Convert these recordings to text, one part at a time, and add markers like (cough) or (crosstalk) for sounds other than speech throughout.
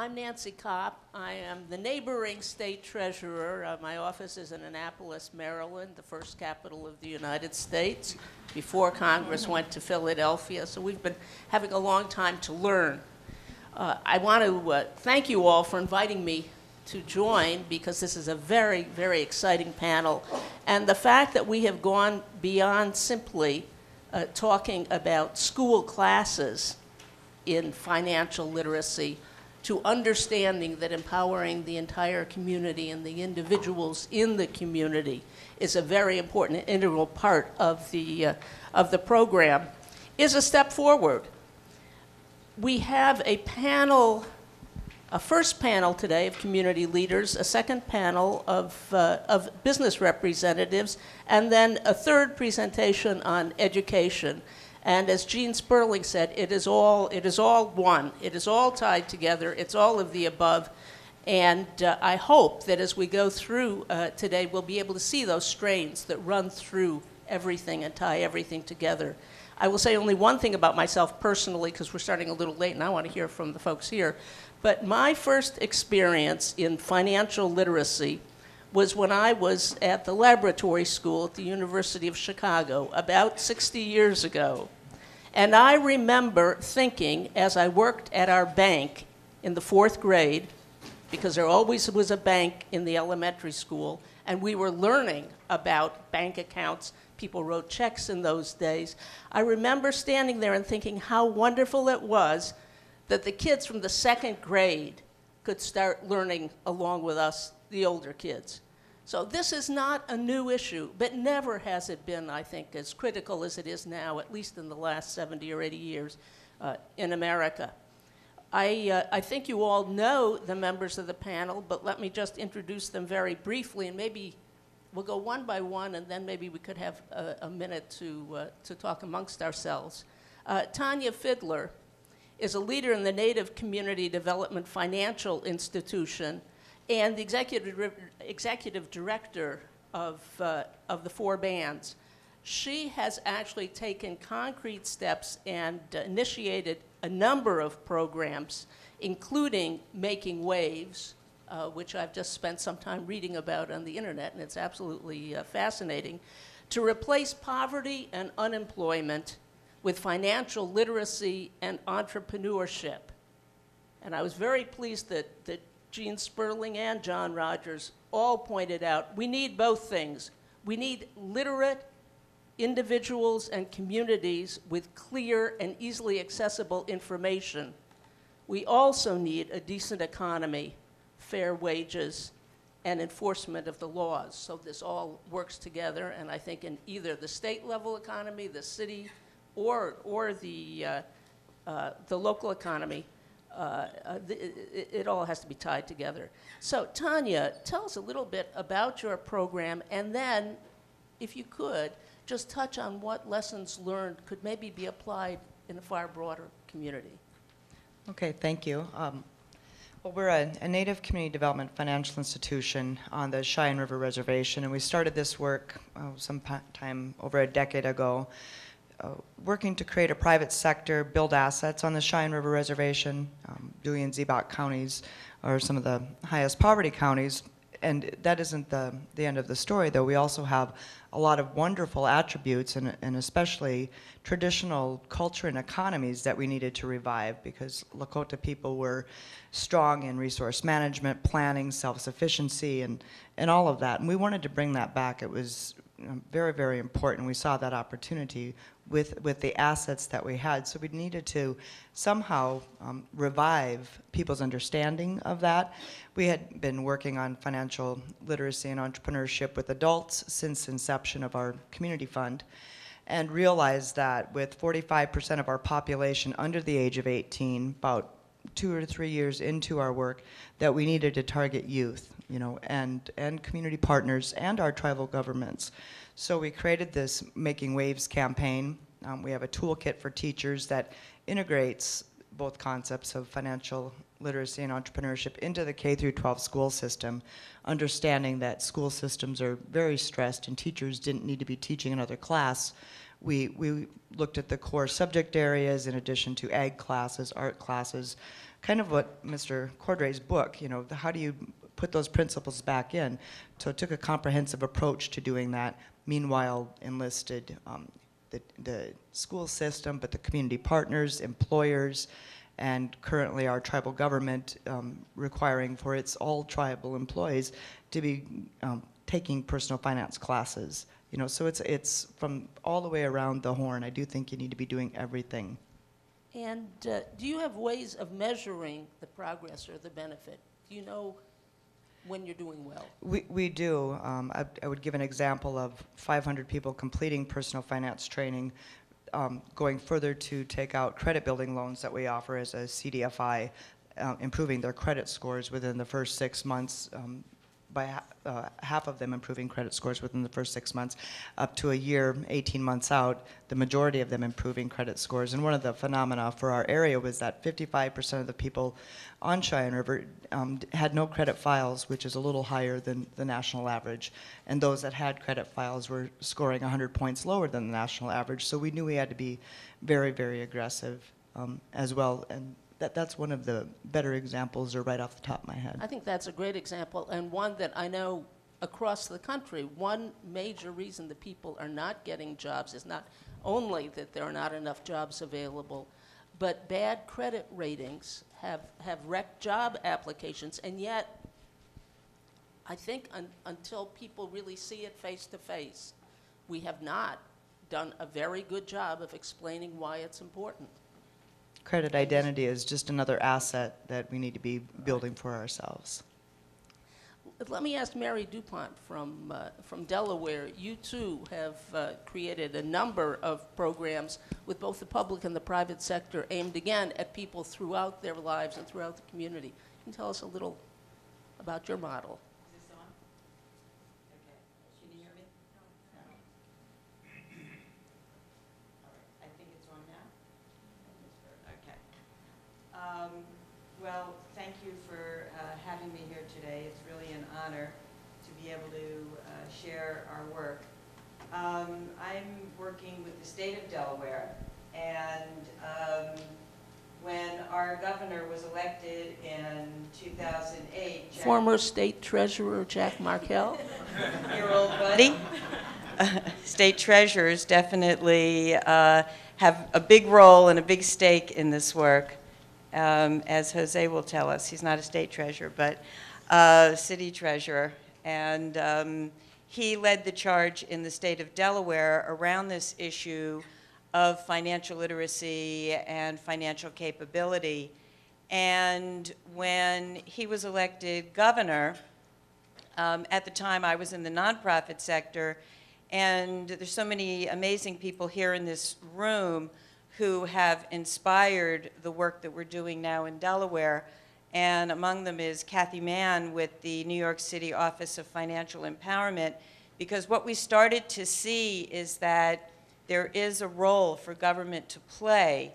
I'm Nancy Kopp. I am the neighboring state treasurer. Uh, my office is in Annapolis, Maryland, the first capital of the United States, before Congress went to Philadelphia. So we've been having a long time to learn. Uh, I want to uh, thank you all for inviting me to join because this is a very, very exciting panel. And the fact that we have gone beyond simply uh, talking about school classes in financial literacy to understanding that empowering the entire community and the individuals in the community is a very important integral part of the, uh, of the program is a step forward. We have a panel, a first panel today of community leaders, a second panel of, uh, of business representatives, and then a third presentation on education. And as Gene Sperling said, it is all, it is all one. It is all tied together. It's all of the above. And uh, I hope that as we go through uh, today, we'll be able to see those strains that run through everything and tie everything together. I will say only one thing about myself personally, because we're starting a little late and I want to hear from the folks here. But my first experience in financial literacy was when I was at the laboratory school at the University of Chicago about 60 years ago. And I remember thinking as I worked at our bank in the fourth grade, because there always was a bank in the elementary school, and we were learning about bank accounts people wrote checks in those days. I remember standing there and thinking how wonderful it was that the kids from the second grade could start learning along with us, the older kids. So this is not a new issue, but never has it been, I think, as critical as it is now, at least in the last 70 or 80 years uh, in America. I, uh, I think you all know the members of the panel, but let me just introduce them very briefly and maybe we'll go one by one, and then maybe we could have a, a minute to, uh, to talk amongst ourselves. Uh, Tanya Fiddler is a leader in the Native Community Development Financial Institution and the executive, executive director of, uh, of the four bands. She has actually taken concrete steps and initiated a number of programs, including Making Waves, uh, which I've just spent some time reading about on the internet, and it's absolutely uh, fascinating, to replace poverty and unemployment with financial literacy and entrepreneurship. And I was very pleased that, that Gene Sperling and John Rogers all pointed out we need both things. We need literate individuals and communities with clear and easily accessible information. We also need a decent economy fair wages, and enforcement of the laws. So this all works together, and I think in either the state level economy, the city, or, or the, uh, uh, the local economy, uh, uh it, it, all has to be tied together. So, Tanya, tell us a little bit about your program, and then, if you could, just touch on what lessons learned could maybe be applied in a far broader community. Okay, thank you. Um, well, we're a, a, Native Community Development financial institution on the Cheyenne River Reservation, and we started this work oh, some time over a decade ago, uh, working to create a private sector, build assets on the Cheyenne River Reservation. Um, Dewey and Ziebach counties are some of the highest poverty counties, and that isn't the, the end of the story, though. We also have a lot of wonderful attributes and, and especially traditional culture and economies that we needed to revive because Lakota people were strong in resource management, planning, self-sufficiency, and, and all of that. And we wanted to bring that back. It was very, very important. We saw that opportunity with, with the assets that we had. So we needed to somehow um, revive people's understanding of that. We had been working on financial literacy and entrepreneurship with adults since inception of our community fund and realized that with 45% of our population under the age of 18, about two or three years into our work, that we needed to target youth, you know, and, and community partners and our tribal governments. So we created this Making Waves campaign. Um, we have a toolkit for teachers that integrates both concepts of financial literacy and entrepreneurship into the K through 12 school system, understanding that school systems are very stressed and teachers didn't need to be teaching another class. We, we looked at the core subject areas in addition to ag classes, art classes, kind of what Mr. Cordray's book, you know, the- how do you put those principles back in? So it took a comprehensive approach to doing that. Meanwhile, enlisted um, the, the school system, but the community partners, employers, and currently our tribal government um, requiring for its all tribal employees to be um, taking personal finance classes. You know, so it's it's from all the way around the horn. I do think you need to be doing everything. And uh, do you have ways of measuring the progress or the benefit? Do you know when you're doing well? We, we do. Um, I, I would give an example of 500 people completing personal finance training, um, going further to take out credit building loans that we offer as a CDFI, uh, improving their credit scores within the first six months. Um, by uh, half of them improving credit scores within the first six months, up to a year, 18 months out, the majority of them improving credit scores. And one of the phenomena for our area was that 55% of the people on Cheyenne River um, had no credit files, which is a little higher than the national average. And those that had credit files were scoring 100 points lower than the national average. So we knew we had to be very, very aggressive um, as well. And that, that's one of the better examples, or right off the top of my head. I think that's a great example, and one that I know across the country, one major reason that people are not getting jobs is not only that there are not enough jobs available, but bad credit ratings have, have wrecked job applications, and yet, I think un- until people really see it face to face, we have not done a very good job of explaining why it's important. Credit identity is just another asset that we need to be building for ourselves. Let me ask Mary DuPont from, uh, from Delaware. You too have uh, created a number of programs with both the public and the private sector aimed again at people throughout their lives and throughout the community. Can you tell us a little about your model? Is this on? Okay. Can you hear me? No. All right, I think it's on now? Okay. Um, Well, thank you for uh, having me here today. It's really an honor to be able to uh, share our work. Um, I'm working with the state of Delaware, and um, when our governor was elected in 2008, Jack Former State Treasurer Jack Markell? (laughs) your old buddy. (laughs) State treasurers definitely uh, have a big role and a big stake in this work, um, as Jose will tell us. He's not a state treasurer, but uh, city treasurer. And um, he led the charge in the state of Delaware around this issue of financial literacy and financial capability. And when he was elected governor, um, at the time, I was in the nonprofit sector, and there's so many amazing people here in this room who have inspired the work that we're doing now in Delaware. And among them is Cathie Mahon with the New York City Office of Financial Empowerment, because what we started to see is that there is a role for government to play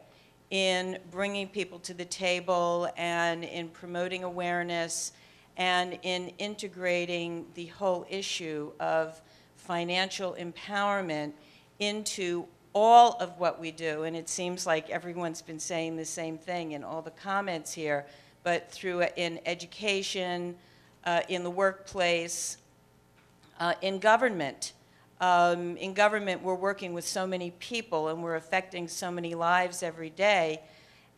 in bringing people to the table and in promoting awareness and in integrating the whole issue of financial empowerment into all of what we do. And it seems like everyone's been saying the same thing in all the comments here, but through in education, uh, in the workplace, uh, in government. Um, in government, we're working with so many people and we're affecting so many lives every day.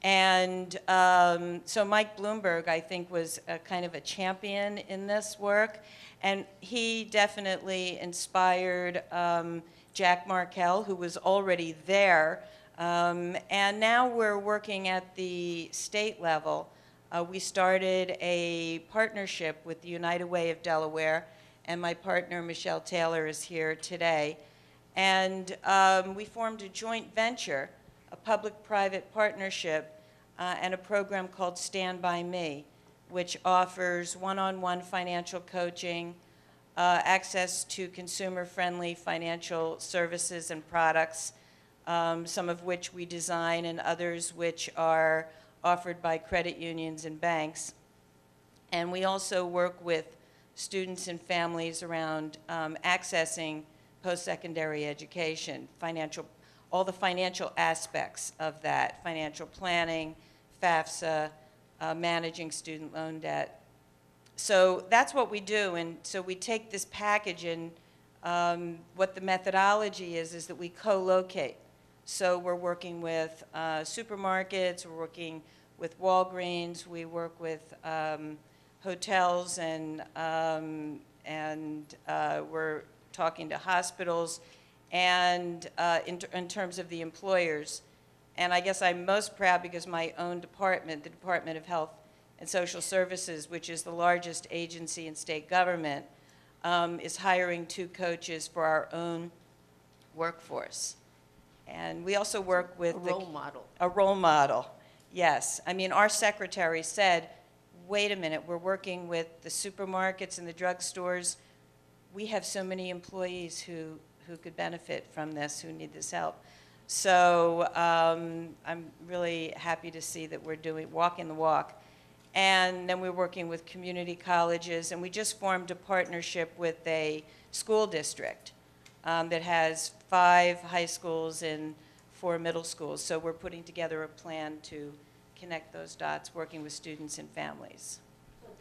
And um, so Mike Bloomberg, I think, was kind of a champion in this work. And he definitely inspired um, Jack Markell, who was already there. Um, and now we're working at the state level. Uh, we started a partnership with the United Way of Delaware, and my partner, Michelle Taylor, is here today. And um, we formed a joint venture, a public-private partnership, uh, and a program called Stand By Me, which offers one-on-one financial coaching, uh, access to consumer-friendly financial services and products, um, some of which we design and others which are offered by credit unions and banks. And we also work with students and families around um, accessing post-secondary education, financial, all the financial aspects of that, financial planning, FAFSA, uh, managing student loan debt. So that's what we do, and so we take this package and um, what the methodology is, is that we co-locate. So we're working with uh, supermarkets, we're working with Walgreens, we work with um, hotels, and, um, and uh, we're talking to hospitals, and uh, in, in terms of the employers. And I guess I'm most proud because my own department, the Department of Health and Social Services, which is the largest agency in state government, um, is hiring two coaches for our own workforce. And we also work A with the role model. a role model, yes. I mean, our secretary said, wait a minute, we're working with the supermarkets and the drugstores. We have so many employees who, who could benefit from this, who need this help. So um, I'm really happy to see that we're doing, walking the walk. And then we're working with community colleges, and we just formed a partnership with a school district um, that has five high schools and four middle schools. So we're putting together a plan to connect those dots, working with students and families.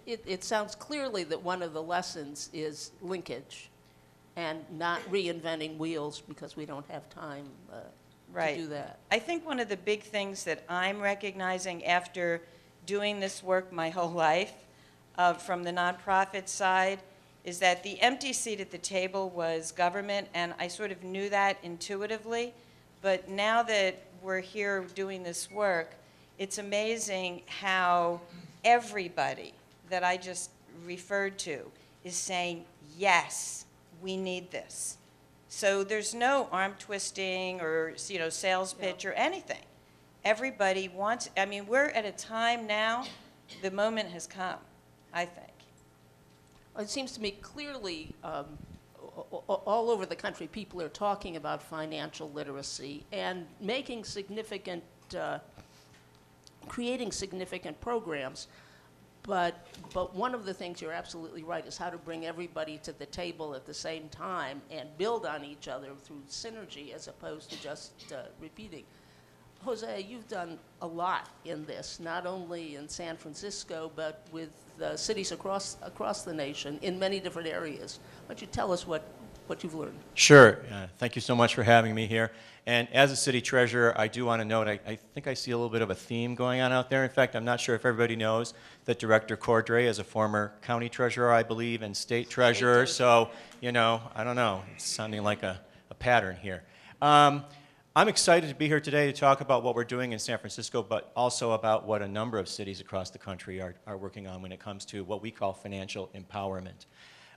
It, it sounds clearly that one of the lessons is linkage and not reinventing wheels because we don't have time uh, to do that. I think one of the big things that I'm recognizing after doing this work my (laughs) whole life uh, from the nonprofit side is that the empty seat at the table was government, and I sort of knew that intuitively. But now that we're here doing this work, it's amazing how everybody that I just referred to is saying, yes, we need this. So there's no arm twisting or, you know, sales pitch or anything. Everybody wants, I mean, we're at a time now, the moment has come, I think. It seems to me clearly, um, all over the country, people are talking about financial literacy and making significant, uh, creating significant programs. But, but one of the things you're absolutely right is how to bring everybody to the table at the same time and build on each other through synergy as opposed to just uh, repeating. Jose, you've done a lot in this, not only in San Francisco, but with uh, cities across, across the nation in many different areas. Why don't you tell us what, what you've learned? Sure. Uh, Thank you so much for having me here. And as a city treasurer, I do want to note, I, I think I see a little bit of a theme going on out there. In fact, I'm not sure if everybody knows that Director Cordray is a former county treasurer, I believe, and state treasurer. So, you know, I don't know, it's sounding like a, a pattern here. Um, I'm excited to be here today to talk about what we're doing in San Francisco, but also about what a number of cities across the country are, are working on when it comes to what we call financial empowerment.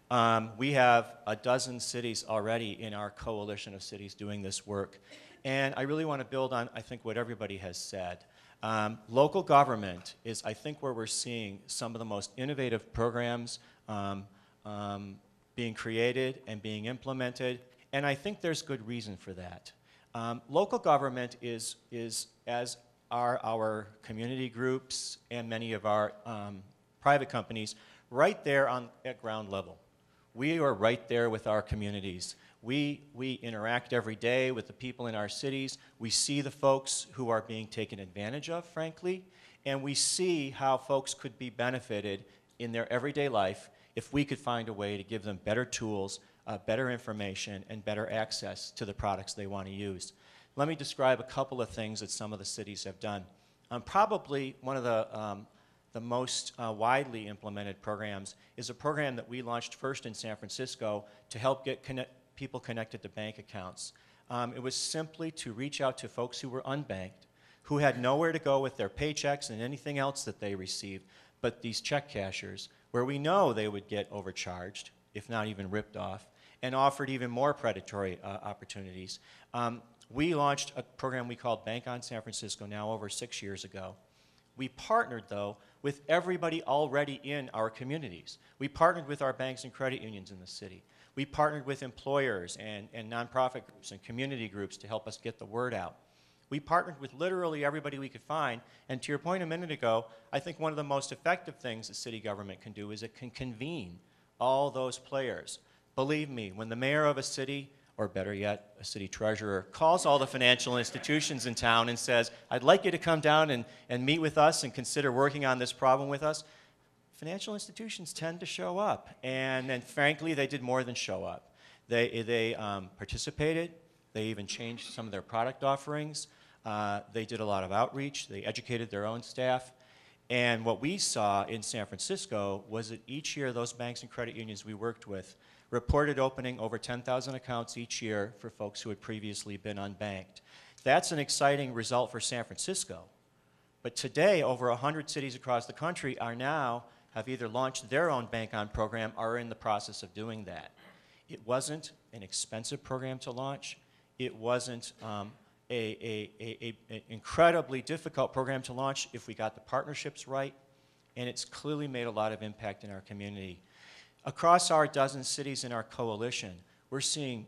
Um, we have a dozen cities already in our coalition of cities doing this work. And I really want to build on, I think, what everybody has said. Um, local government is, I think, where we're seeing some of the most innovative programs um, um, being created and being implemented. And I think there's good reason for that. Um, local government is, is, as are our community groups and many of our um, private companies, right there on, at ground level. We are right there with our communities. We, we interact every day with the people in our cities. We see the folks who are being taken advantage of, frankly, and we see how folks could be benefited in their everyday life if we could find a way to give them better tools, uh, better information, and better access to the products they want to use. Let me describe a couple of things that some of the cities have done. Um, probably one of the um, the most uh, widely implemented programs is a program that we launched first in San Francisco to help get connect, people connected to bank accounts. Um, it was simply to reach out to folks who were unbanked, who had nowhere to go with their paychecks and anything else that they received, but these check cashers, where we know they would get overcharged, if not even ripped off, and offered even more predatory uh, opportunities. Um, we launched a program we called Bank on San Francisco now over six years ago. We partnered, though, with everybody already in our communities. We partnered with our banks and credit unions in the city. We partnered with employers and, and nonprofit groups and community groups to help us get the word out. We partnered with literally everybody we could find. And to your point a minute ago, I think one of the most effective things that city government can do is it can convene all those players. Believe me, when the mayor of a city or better yet, a city treasurer, calls all the financial institutions in town and says, I'd like you to come down and, and meet with us and consider working on this problem with us, financial institutions tend to show up. And, and frankly, they did more than show up. They, they um, participated, they even changed some of their product offerings, uh, they did a lot of outreach, they educated their own staff. And what we saw in San Francisco was that each year, those banks and credit unions we worked with reported opening over 10,000 accounts each year for folks who had previously been unbanked. That's an exciting result for San Francisco. But today, over 100 cities across the country are now, have either launched their own bank on program or are in the process of doing that. It wasn't an expensive program to launch. It wasn't um, a, a, a, incredibly difficult program to launch if we got the partnerships right. And it's clearly made a lot of impact in our community. Across our dozen cities in our coalition, we're seeing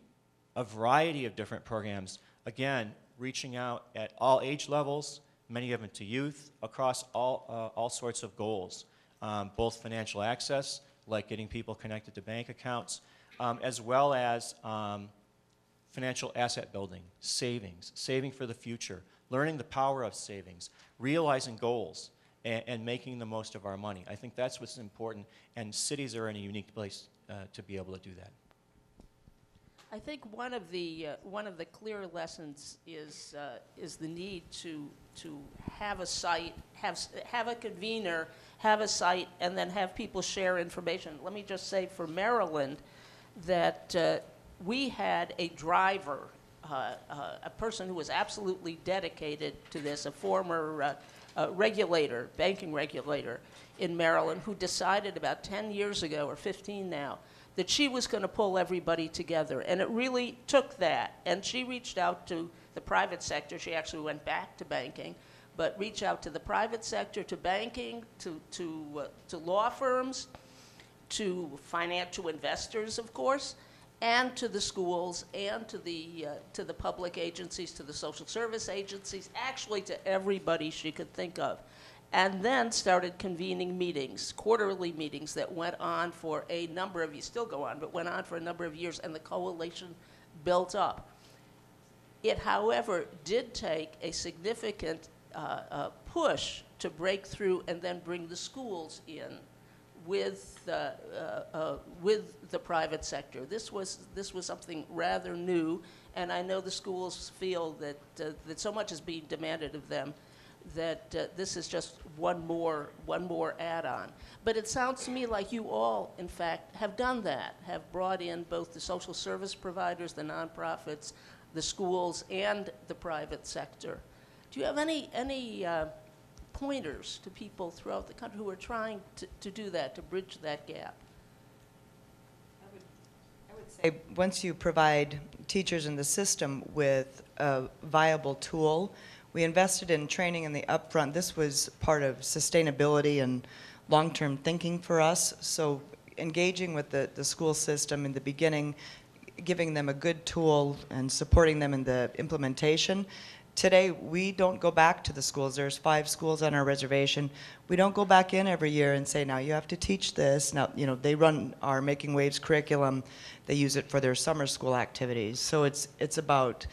a variety of different programs, again, reaching out at all age levels, many of them to youth, across all, uh, all sorts of goals, um, both financial access, like getting people connected to bank accounts, um, as well as um, financial asset building, savings, saving for the future, learning the power of savings, realizing goals, and, and making the most of our money. I think that's what's important, and cities are in a unique place uh, to be able to do that. I think one of the, uh, one of the clear lessons is, uh, is the need to, to have a site, have, have a convener, have a site, and then have people share information. Let me just say for Maryland, that uh, we had a driver, uh, uh, a person who was absolutely dedicated to this, a former uh, regulator, banking regulator in Maryland, who decided about 10 years ago, or 15 now, that she was going to pull everybody together. And it really took that. And she reached out to the private sector. She actually went back to banking, but reached out to the private sector, to banking, to, to, uh, to law firms, to financial investors, of course, and to the schools, and to the, uh, to the public agencies, to the social service agencies, actually to everybody she could think of. And then started convening meetings, quarterly meetings that went on for a number of, years, still go on, but went on for a number of years, and the coalition built up. It, however, did take a significant uh, uh, push to break through and then bring the schools in with, uh, uh, with the private sector. This was, this was something rather new, and I know the schools feel that, uh, that so much is being demanded of them that uh, this is just one more, one more add-on. But it sounds to me like you all, in fact, have done that, have brought in both the social service providers, the nonprofits, the schools, and the private sector. Do you have any, any uh, pointers to people throughout the country who are trying to, to do that, to bridge that gap? say, once you provide teachers in the system with a viable tool, we invested in training in the upfront. This was part of sustainability and long-term thinking for us. So engaging with the, the school system in the beginning, giving them a good tool and supporting them in the implementation. Today, we don't go back to the schools. There's five schools on our reservation. We don't go back in every year and say, now you have to teach this. Now, you know, they run our Making Waves curriculum. They use it for their summer school activities. So it's, it's about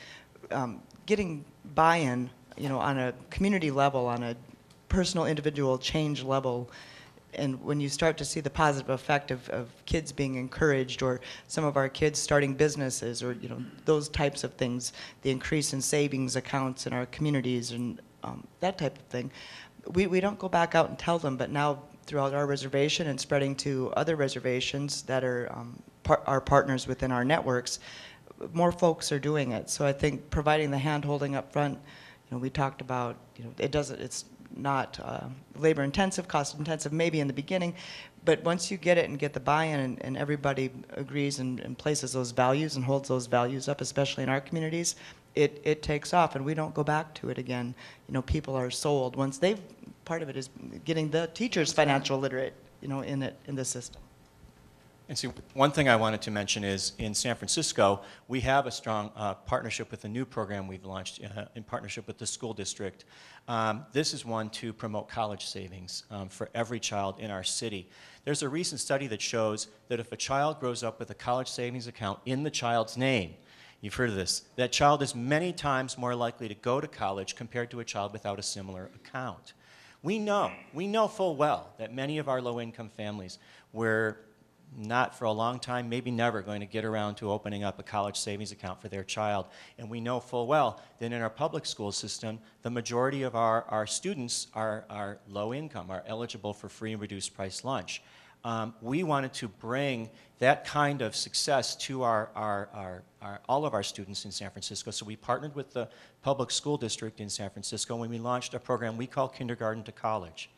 um, getting buy-in, you know, on a community level, on a personal, individual change level. And when you start to see the positive effect of, of kids being encouraged, or some of our kids starting businesses, or you know those types of things, the increase in savings accounts in our communities, and um, that type of thing, we, we don't go back out and tell them. But now throughout our reservation and spreading to other reservations that are um, par- our partners within our networks, more folks are doing it. So I think providing the hand holding up front, you know, we talked about, you know, it doesn't, it's not uh, labor intensive, cost intensive, maybe in the beginning, but once you get it and get the buy-in and, and everybody agrees and, and places those values and holds those values up, especially in our communities, it, it takes off and we don't go back to it again. You know, people are sold once they've, part of it is getting the teachers financial literate, you know, in it, in the system. And see, one thing I wanted to mention is in San Francisco, we have a strong uh, partnership with a new program we've launched uh, in partnership with the school district. Um, this is one to promote college savings um, for every child in our city. There's a recent study that shows that if a child grows up with a college savings account in the child's name, You've heard of this. That child is many times more likely to go to college compared to a child without a similar account. We know, we know full well that many of our low income families were not for a long time, maybe never going to get around to opening up a college savings account for their child. And we know full well that in our public school system, the majority of our, our students are, are low income, are eligible for free and reduced price lunch. Um, we wanted to bring that kind of success to our, our, our, our, all of our students in San Francisco. So we partnered with the public school district in San Francisco when we launched a program we call Kindergarten to College.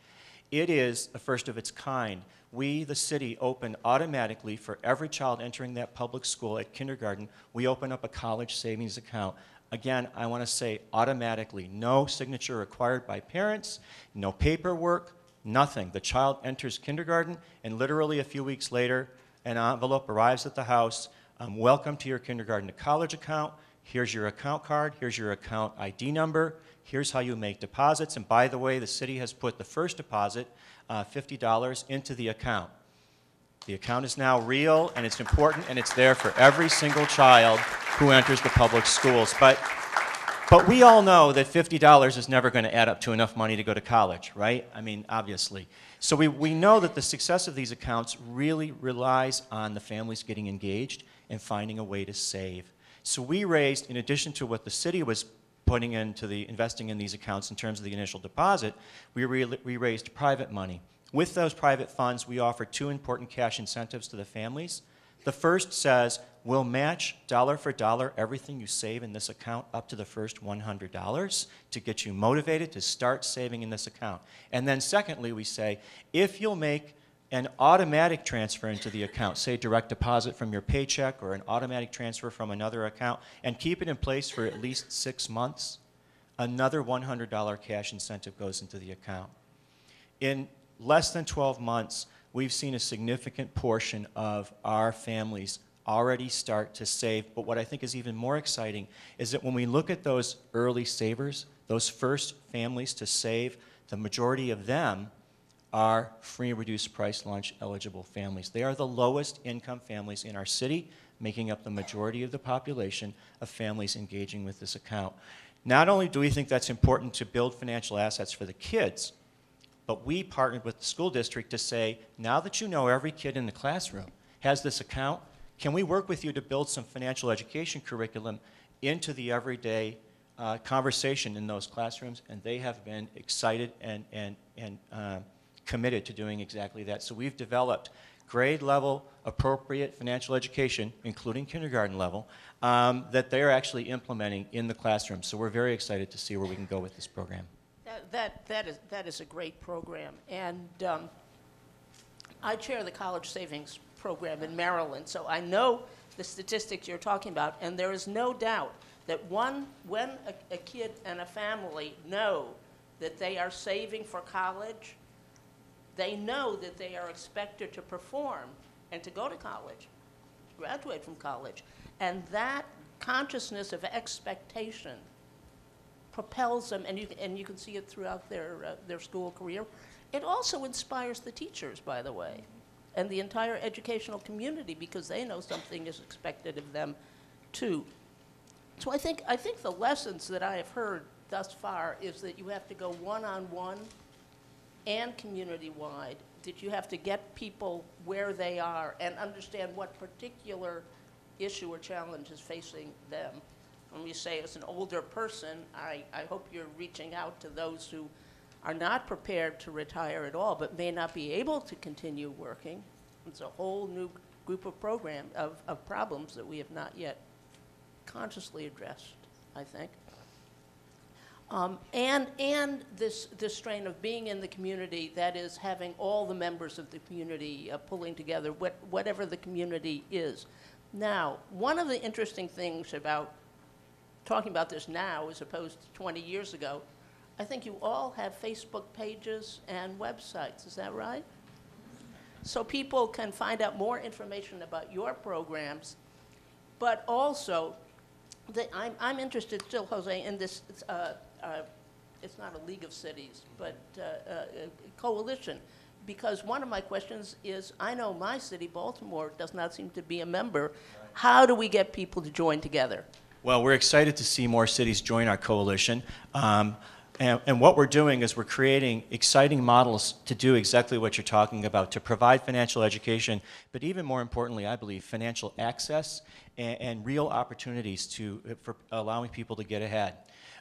It is the first of its kind. We, the city, open automatically for every child entering that public school at kindergarten, we open up a college savings account. Again, I want to say automatically, no signature required by parents, no paperwork, nothing. The child enters kindergarten, and literally a few weeks later, an envelope arrives at the house. Um, welcome to your kindergarten to college account. Here's your account card. Here's your account ID number. Here's how you make deposits. And by the way, the city has put the first deposit, uh, $50, into the account. The account is now real and it's important and it's there for every single child who enters the public schools. But, but we all know that $50 is never going to add up to enough money to go to college, right? I mean, obviously. So we, we know that the success of these accounts really relies on the families getting engaged and finding a way to save. So we raised, in addition to what the city was putting into the investing in these accounts in terms of the initial deposit, we, we raised private money. With those private funds, we offer two important cash incentives to the families. The first says, we'll match dollar for dollar everything you save in this account up to the first $100 to get you motivated to start saving in this account. And then secondly, we say, if you'll make an automatic transfer into the account, say direct deposit from your paycheck or an automatic transfer from another account, and keep it in place for at least six months, another $100 cash incentive goes into the account. In less than 12 months, we've seen a significant portion of our families already start to save. But what I think is even more exciting is that when we look at those early savers, those first families to save, the majority of them are free and reduced price lunch eligible families. They are the lowest income families in our city, making up the majority of the population of families engaging with this account. Not only do we think that's important to build financial assets for the kids, but we partnered with the school district to say, now that you know every kid in the classroom has this account, can we work with you to build some financial education curriculum into the everyday uh, conversation in those classrooms? And they have been excited and, and, and uh, committed to doing exactly that. So we've developed grade level appropriate financial education, including kindergarten level, um, that they're actually implementing in the classroom. So we're very excited to see where we can go with this program. That, that, that, is, that is a great program. And um, I chair the college savings program in Maryland, so I know the statistics you're talking about, and there is no doubt that one, when a, a kid and a family know that they are saving for college, they know that they are expected to perform and to go to college, graduate from college. And that consciousness of expectation propels them, and you, and you can see it throughout their, uh, their school career. It also inspires the teachers, by the way, and the entire educational community because they know something is expected of them too. So I think, I think the lessons that I have heard thus far is that you have to go one-on-one and community-wide, that you have to get people where they are and understand what particular issue or challenge is facing them. When we say as an older person, I, I hope you're reaching out to those who are not prepared to retire at all, but may not be able to continue working. It's a whole new group of program, of, of problems that we have not yet consciously addressed, I think. Um, and and this, this strain of being in the community, that is, having all the members of the community uh, pulling together, what, whatever the community is. Now, one of the interesting things about talking about this now as opposed to 20 years ago, I think you all have Facebook pages and websites, is that right? So people can find out more information about your programs, but also, the, I'm, I'm interested still, Jose, in this, uh, uh, it's not a league of cities, but uh, uh, a coalition because one of my questions is, I know my city, Baltimore, does not seem to be a member. How do we get people to join together? Well, we're excited to see more cities join our coalition. Um, and, and what we're doing is we're creating exciting models to do exactly what you're talking about, to provide financial education, but even more importantly, I believe, financial access and, and real opportunities to, for allowing people to get ahead.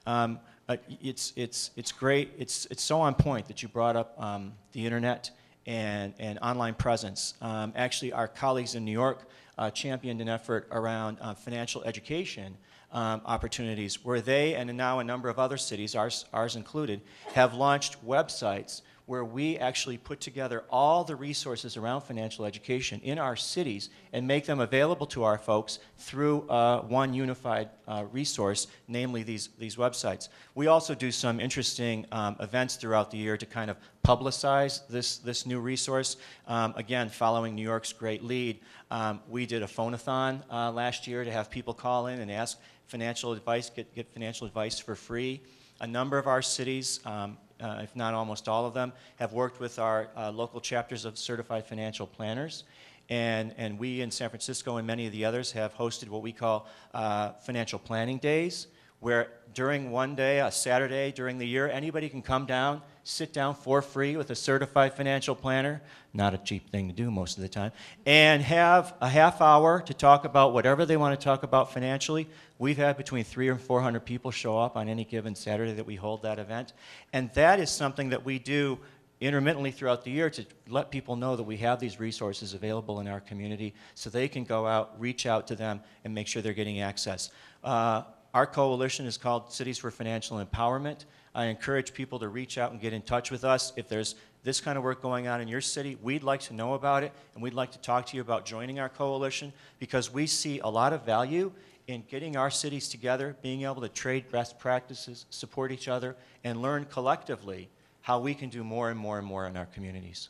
Um, uh, it's, it's, it's great, it's, it's so on point that you brought up um, the internet and, and online presence. Um, actually, our colleagues in New York uh, championed an effort around uh, financial education um, opportunities where they and now a number of other cities, ours, ours included, have launched websites where we actually put together all the resources around financial education in our cities and make them available to our folks through uh, one unified uh, resource, namely these, these websites. We also do some interesting um, events throughout the year to kind of publicize this, this new resource. Um, again, following New York's great lead, um, we did a phone-a-thon uh, last year to have people call in and ask financial advice, get, get financial advice for free. A number of our cities, um, uh, if not almost all of them, have worked with our uh, local chapters of certified financial planners. And, and we in San Francisco and many of the others have hosted what we call uh, financial planning days, where during one day, a Saturday during the year, anybody can come down, sit down for free with a certified financial planner, not a cheap thing to do most of the time, and have a half hour to talk about whatever they want to talk about financially. We've had between three and 400 people show up on any given Saturday that we hold that event. And that is something that we do intermittently throughout the year to let people know that we have these resources available in our community so they can go out, reach out to them, and make sure they're getting access. Uh, our coalition is called Cities for Financial Empowerment. I encourage people to reach out and get in touch with us. If there's this kind of work going on in your city, we'd like to know about it, and we'd like to talk to you about joining our coalition because we see a lot of value in getting our cities together, being able to trade best practices, support each other, and learn collectively how we can do more and more and more in our communities.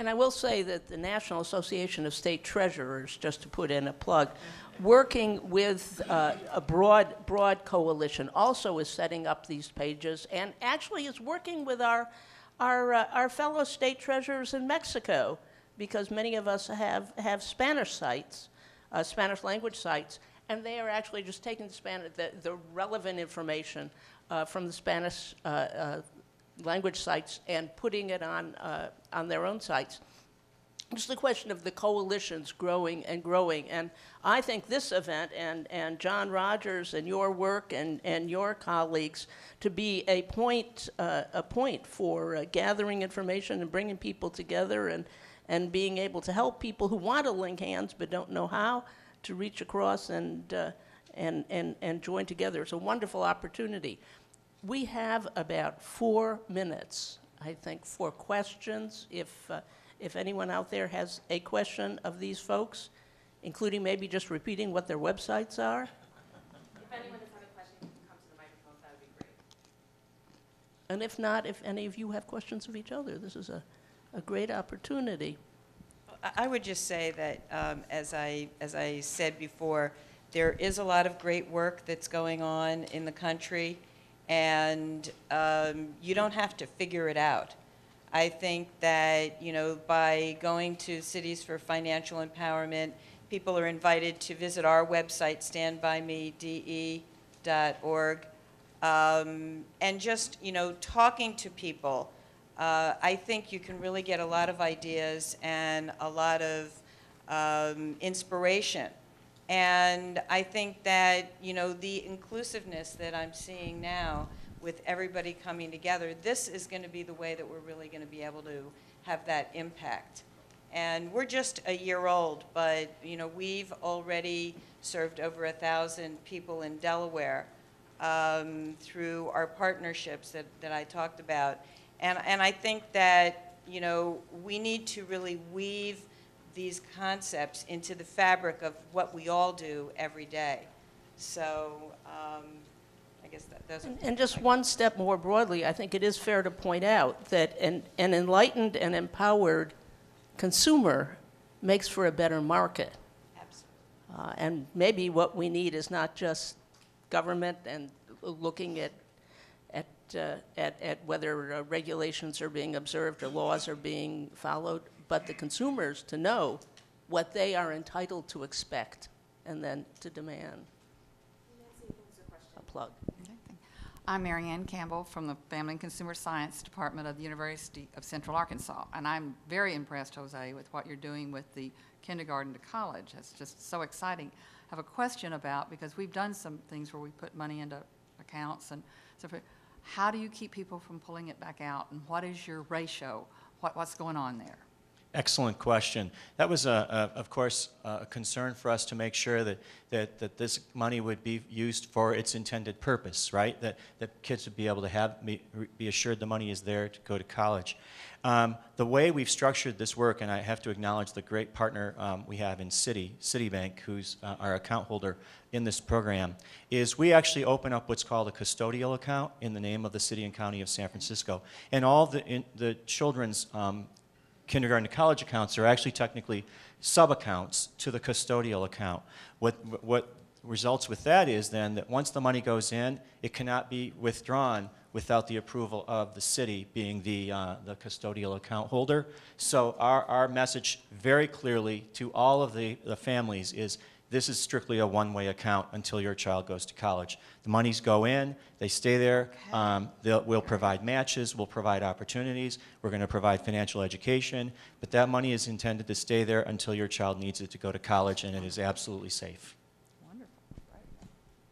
And I will say that the National Association of State Treasurers, just to put in a plug, working with uh, a broad, broad coalition, also is setting up these pages and actually is working with our, our, uh, our fellow state treasurers in Mexico, because many of us have, have Spanish sites, uh, Spanish language sites, and they are actually just taking the, Spanish, the, the relevant information uh, from the Spanish uh, uh, language sites and putting it on, uh, on their own sites. It's the question of the coalitions growing and growing. And I think this event and, and John Rogers and your work and, and your colleagues to be a point, uh, a point for uh, gathering information and bringing people together and, and being able to help people who want to link hands but don't know how to reach across and, uh, and, and, and join together. It's a wonderful opportunity. We have about four minutes, I think, for questions. If, uh, if anyone out there has a question of these folks, including maybe just repeating what their websites are. If anyone has had a question, can come to the microphone, that would be great. And if not, if any of you have questions of each other, this is a, a great opportunity. I- I would just say that, um, as I, as I said before, there is a lot of great work that's going on in the country, and um, you don't have to figure it out. I think that, you know, by going to Cities for Financial Empowerment, people are invited to visit our website, standbymede.org, um, and just, you know, talking to people. Uh, I think you can really get a lot of ideas and a lot of um, inspiration. And I think that, you know, the inclusiveness that I'm seeing now with everybody coming together, this is going to be the way that we're really going to be able to have that impact. And we're just a year old, but, you know, we've already served over a thousand people in Delaware um, through our partnerships that, that I talked about. And, and I think that, you know, we need to really weave these concepts into the fabric of what we all do every day. So um, I guess that, those. And- And just one step more broadly, I think it is fair to point out that an, an enlightened and empowered consumer makes for a better market. Absolutely. Uh, And maybe what we need is not just government and looking at, at uh, at, at whether uh, regulations are being observed or laws are being followed, but the consumers to know what they are entitled to expect and then to demand. A plug. I'm Marianne Campbell from the Family and Consumer Science Department of the University of Central Arkansas. And I'm very impressed, Jose, with what you're doing with the kindergarten to college. It's just so exciting. I have a question about, because we've done some things where we put money into accounts and so. How do you keep people from pulling it back out? And what is your ratio? What, what's going on there? Excellent question. That was, a, a, of course, a concern for us to make sure that, that, that this money would be used for its intended purpose, right? That, that kids would be able to have, be, assured the money is there to go to college. Um, the way we've structured this work, and I have to acknowledge the great partner um, we have in Citi, Citibank, who's uh, our account holder in this program, is we actually open up what's called a custodial account in the name of the city and county of San Francisco. And all the, the children's um, kindergarten to college accounts are actually technically sub-accounts to the custodial account. What, what results with that is then that once the money goes in, it cannot be withdrawn without the approval of the city being the, uh, the custodial account holder. So our, our message very clearly to all of the, the families is this is strictly a one-way account until your child goes to college. The monies go in, they stay there. Um, we'll provide matches, we'll provide opportunities, we're going to provide financial education, but that money is intended to stay there until your child needs it to go to college, and it is absolutely safe.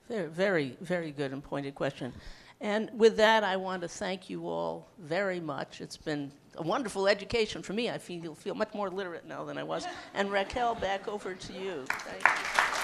Very, very, very good and pointed question. And with that, I want to thank you all very much. It's been a wonderful education for me. I feel, feel much more literate now than I was. And Raquel, back over to you. Thank you.